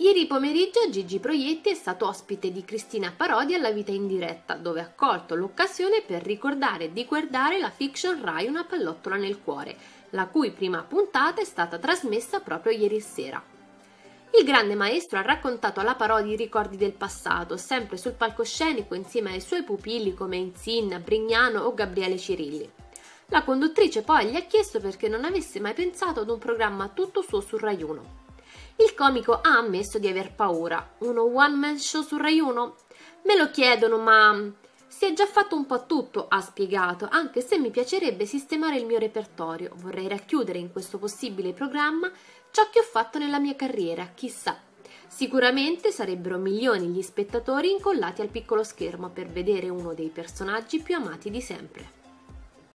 Ieri pomeriggio Gigi Proietti è stato ospite di Cristina Parodi alla vita in diretta, dove ha colto l'occasione per ricordare di guardare la fiction Rai Una pallottola nel cuore, la cui prima puntata è stata trasmessa proprio ieri sera. Il grande maestro ha raccontato alla Parodi i ricordi del passato, sempre sul palcoscenico insieme ai suoi pupilli come Insin, Brignano o Gabriele Cirilli. La conduttrice poi gli ha chiesto perché non avesse mai pensato ad un programma tutto suo su Rai 1. Il comico ha ammesso di aver paura. Uno one man show su Rai 1? Me lo chiedono, ma si è già fatto un po' tutto, ha spiegato, anche se mi piacerebbe sistemare il mio repertorio. Vorrei racchiudere in questo possibile programma ciò che ho fatto nella mia carriera, chissà. Sicuramente sarebbero milioni gli spettatori incollati al piccolo schermo per vedere uno dei personaggi più amati di sempre.